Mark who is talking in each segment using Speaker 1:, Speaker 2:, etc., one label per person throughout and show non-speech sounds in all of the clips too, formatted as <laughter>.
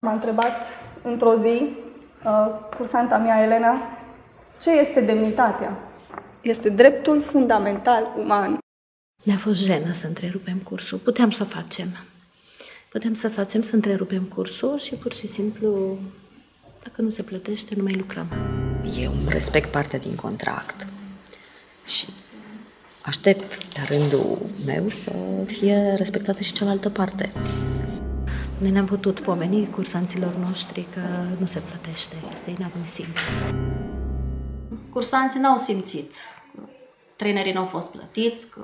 Speaker 1: M-a întrebat într-o zi uh, cursanta mea, Elena, ce este demnitatea? Este dreptul fundamental uman.
Speaker 2: Ne-a fost jenă să întrerupem cursul. Puteam să o facem. Putem să facem să întrerupem cursul și pur și simplu, dacă nu se plătește, nu mai lucrăm.
Speaker 3: Eu respect partea din contract și aștept la rândul meu să fie respectată și cealaltă parte.
Speaker 2: Noi ne-am putut pomeni cursanților noștri că nu se plătește, este inadmisibil.
Speaker 4: Cursanții n-au simțit că trainerii n-au fost plătiți, că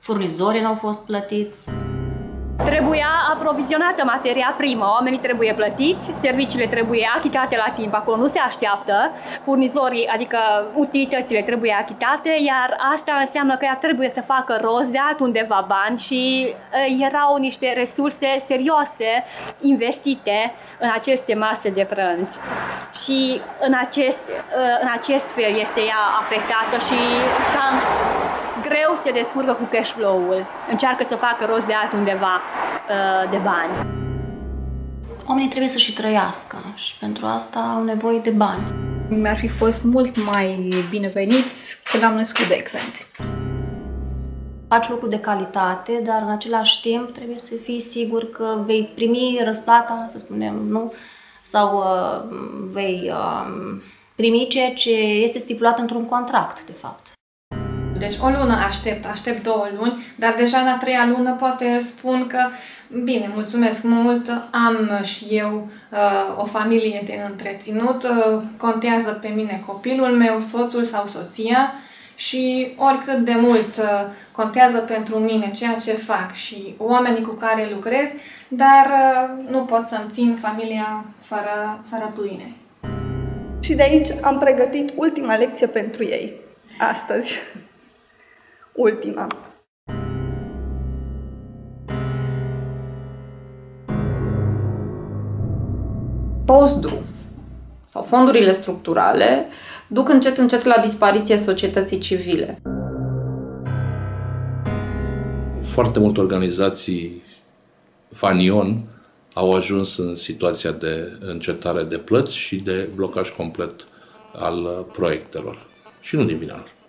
Speaker 4: furnizorii n-au fost plătiți.
Speaker 5: Trebuia aprovizionată materia primă, oamenii trebuie plătiți, serviciile trebuie achitate la timp, acolo nu se așteaptă, furnizorii, adică utilitățile trebuie achitate, iar asta înseamnă că ea trebuie să facă rost de altundeva bani și uh, erau niște resurse serioase investite în aceste mase de prânz. Și în acest, uh, în acest fel este ea afectată și cam greu se descurcă cu cash flow-ul. Încearcă să facă rost de altundeva uh, de bani.
Speaker 4: Oamenii trebuie să și trăiască și pentru asta au nevoie de bani.
Speaker 6: Mi-ar fi fost mult mai bineveniți când am născut, de exemplu.
Speaker 4: Faci lucruri de calitate, dar în același timp trebuie să fii sigur că vei primi răsplata, să spunem, nu? Sau uh, vei uh, primi ceea ce este stipulat într-un contract, de fapt.
Speaker 7: Deci o lună aștept, aștept două luni, dar deja în a treia lună poate spun că bine, mulțumesc mult, am și eu uh, o familie de întreținut, uh, contează pe mine copilul meu, soțul sau soția și oricât de mult uh, contează pentru mine ceea ce fac și oamenii cu care lucrez, dar uh, nu pot să-mi țin familia fără, fără pâine.
Speaker 1: Și de aici am pregătit ultima lecție pentru ei, astăzi ultima.
Speaker 8: Postdru sau fondurile structurale duc încet încet la dispariția societății civile.
Speaker 9: Foarte multe organizații fanion au ajuns în situația de încetare de plăți și de blocaj complet al proiectelor. Și nu din vina lor.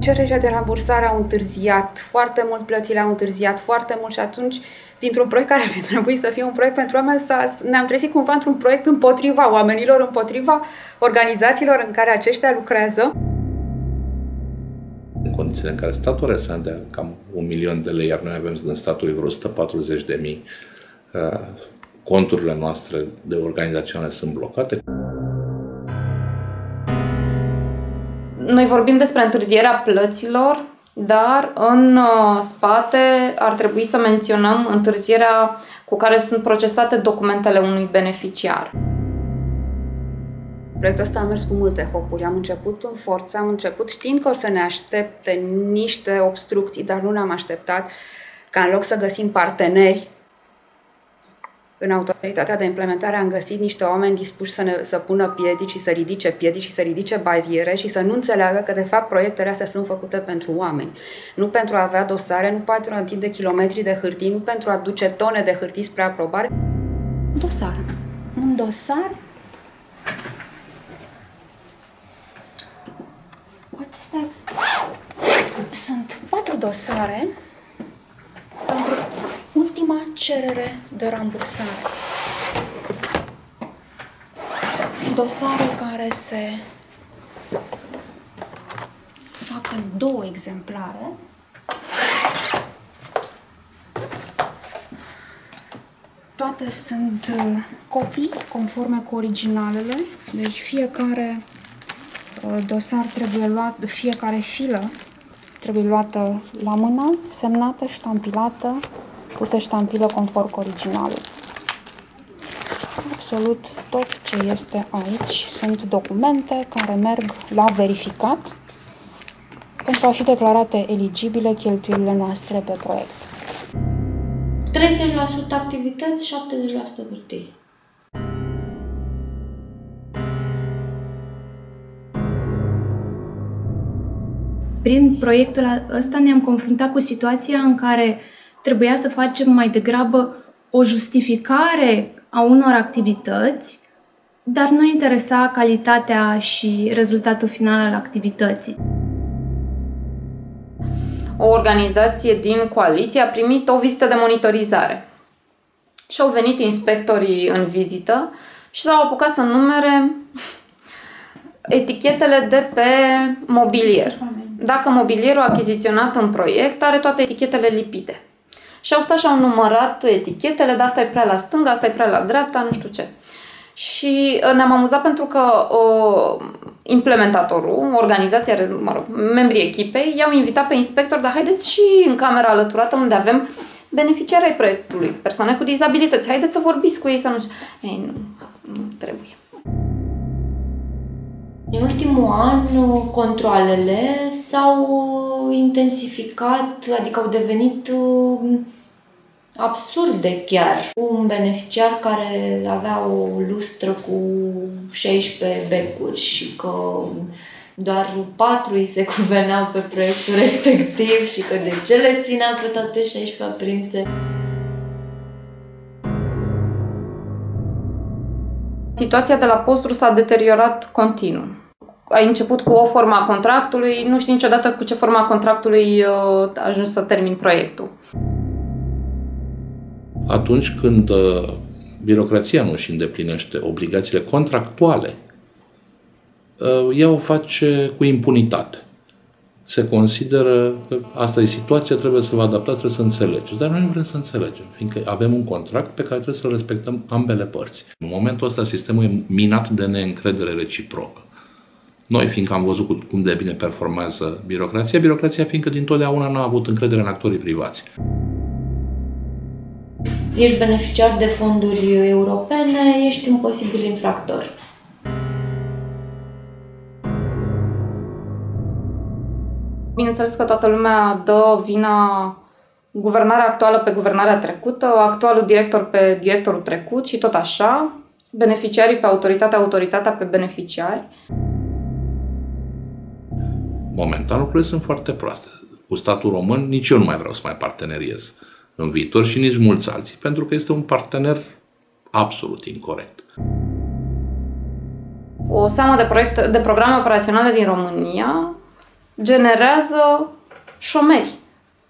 Speaker 6: Cererile de rambursare au întârziat, foarte mult plățile au întârziat, foarte mult și atunci, dintr-un proiect care ar <laughs> trebui să fie un proiect pentru oameni, ne-am trezit cumva într-un proiect împotriva oamenilor, împotriva organizațiilor în care aceștia lucrează.
Speaker 9: În condițiile în care statul are să dea cam un milion de lei, iar noi avem din statul vreo 140 de mii, uh, conturile noastre de organizațiune sunt blocate.
Speaker 8: Noi vorbim despre întârzierea plăților, dar în uh, spate ar trebui să menționăm întârzierea cu care sunt procesate documentele unui beneficiar.
Speaker 6: Proiectul ăsta a mers cu multe hopuri. Am început în forță, am început știind că o să ne aștepte niște obstrucții, dar nu ne-am așteptat ca în loc să găsim parteneri în autoritatea de implementare am găsit niște oameni dispuși să, ne, să pună piedici și să ridice piedici și să ridice bariere și să nu înțeleagă că, de fapt, proiectele astea sunt făcute pentru oameni. Nu pentru a avea dosare, nu pentru a întinde kilometri de hârtii, nu pentru a duce tone de hârtii spre aprobare.
Speaker 2: Un dosar. Un dosar Acestea sunt patru dosare pentru ultima cerere de rambursare. Dosare care se fac în două exemplare. Toate sunt uh, copii conforme cu originalele, deci fiecare uh, dosar trebuie luat, fiecare filă trebuie luată la mână, semnată, ștampilată, pusă ștampilă conform cu originalul. Absolut tot ce este aici sunt documente care merg la verificat pentru a fi declarate eligibile cheltuielile noastre pe proiect.
Speaker 4: 30% activități, 70% hârtie.
Speaker 10: Prin proiectul ăsta ne-am confruntat cu situația în care trebuia să facem mai degrabă o justificare a unor activități, dar nu interesa calitatea și rezultatul final al activității.
Speaker 8: O organizație din coaliție a primit o vizită de monitorizare. Și au venit inspectorii în vizită și s-au apucat să numere etichetele de pe mobilier. Dacă mobilierul achiziționat în proiect are toate etichetele lipite. Și au stat și au numărat etichetele, dar asta e prea la stânga, asta e prea la dreapta, nu știu ce. Și uh, ne-am amuzat pentru că uh, implementatorul, organizația, mă rog, membrii echipei, i-au invitat pe inspector, dar haideți și în camera alăturată unde avem beneficiarii proiectului, persoane cu dizabilități, haideți să vorbiți cu ei, să nu Ei, nu, nu trebuie.
Speaker 11: În ultimul an, controlele s-au intensificat, adică au devenit uh, absurde chiar. Un beneficiar care avea o lustră cu 16 becuri și că doar patru îi se cuveneau pe proiectul respectiv și că de ce le ținea pe toate 16 aprinse.
Speaker 8: Situația de la posturi s-a deteriorat continuu. Ai început cu o formă a contractului, nu știi niciodată cu ce forma contractului uh, ajungi să termin proiectul.
Speaker 9: Atunci când uh, birocrația nu își îndeplinește obligațiile contractuale, uh, ea o face cu impunitate. Se consideră că asta e situația, trebuie să vă adaptați, trebuie să înțelegeți. Dar noi nu vrem să înțelegem, fiindcă avem un contract pe care trebuie să-l respectăm ambele părți. În momentul ăsta, sistemul e minat de neîncredere reciprocă. Noi, fiindcă am văzut cum de bine performează birocrația, birocrația fiindcă dintotdeauna nu a avut încredere în actorii privați.
Speaker 11: Ești beneficiar de fonduri europene, ești un posibil infractor.
Speaker 8: Bineînțeles că toată lumea dă vina guvernarea actuală pe guvernarea trecută, actualul director pe directorul trecut și tot așa, beneficiarii pe autoritatea, autoritatea pe beneficiari.
Speaker 9: Momentan lucrurile sunt foarte proaste. Cu statul român nici eu nu mai vreau să mai parteneriez în viitor și nici mulți alții, pentru că este un partener absolut incorrect.
Speaker 8: O seamă de, proiecte, de programe operaționale din România generează șomeri,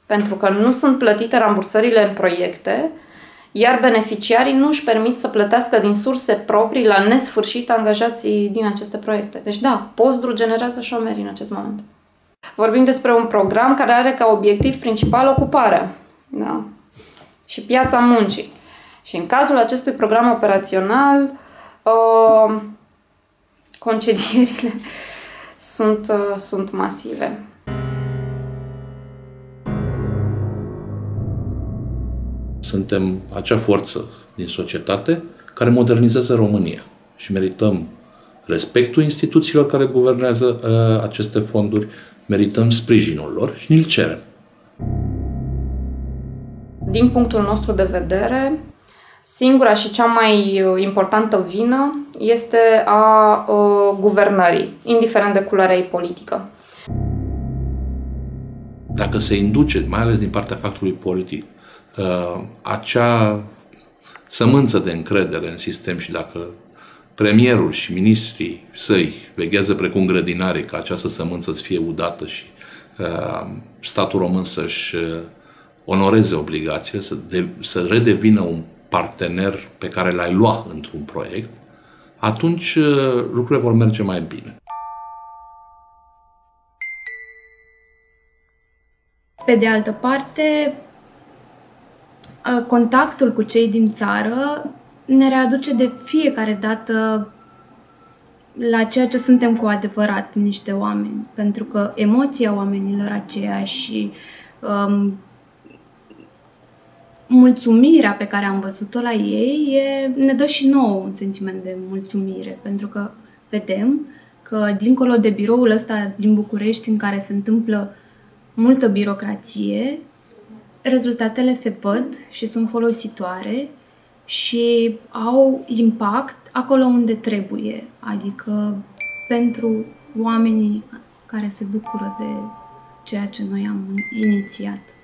Speaker 8: pentru că nu sunt plătite rambursările în proiecte, iar beneficiarii nu își permit să plătească din surse proprii la nesfârșit angajații din aceste proiecte. Deci da, Postdru generează șomeri în acest moment. Vorbim despre un program care are ca obiectiv principal ocuparea da? Și piața muncii. Și în cazul acestui program operațional, uh, concedierile <laughs> sunt, uh, sunt masive.
Speaker 9: Suntem acea forță din societate care modernizează România și merităm respectul instituțiilor care guvernează uh, aceste fonduri, merităm sprijinul lor și ni-l cerem.
Speaker 8: Din punctul nostru de vedere, singura și cea mai uh, importantă vină este a uh, guvernării, indiferent de culoarea ei politică.
Speaker 9: Dacă se induce, mai ales din partea factului politic, uh, acea sămânță de încredere în sistem și dacă premierul și ministrii săi veghează precum grădinarii ca această sămânță să fie udată și uh, statul român să-și uh, onoreze obligația, să, de, să redevină un partener pe care l-ai lua într-un proiect, atunci uh, lucrurile vor merge mai bine.
Speaker 10: Pe de altă parte, uh, contactul cu cei din țară ne readuce de fiecare dată la ceea ce suntem cu adevărat niște oameni. Pentru că emoția oamenilor aceia și um, mulțumirea pe care am văzut-o la ei e, ne dă și nouă un sentiment de mulțumire, pentru că vedem că dincolo de biroul ăsta din București în care se întâmplă multă birocrație, rezultatele se văd și sunt folositoare și au impact acolo unde trebuie, adică pentru oamenii care se bucură de ceea ce noi am inițiat.